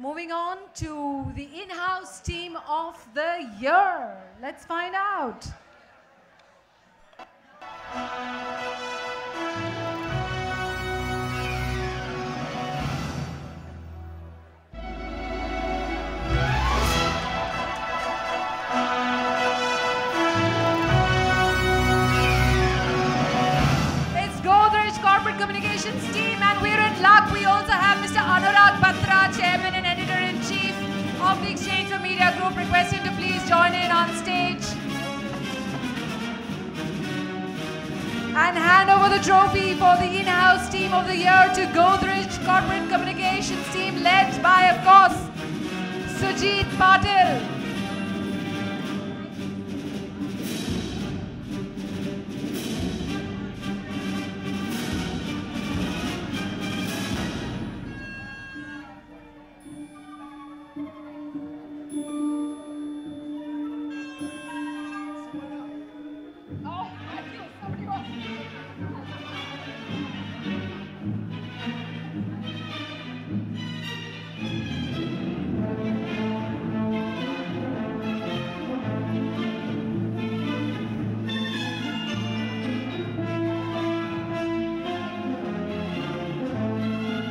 Moving on to the in-house team of the year. Let's find out. It's Godrej Corporate Communications team, and we're and hand over the trophy for the in-house team of the year to Godrej Corporate Communications team, led by, of course, Sujit Patil.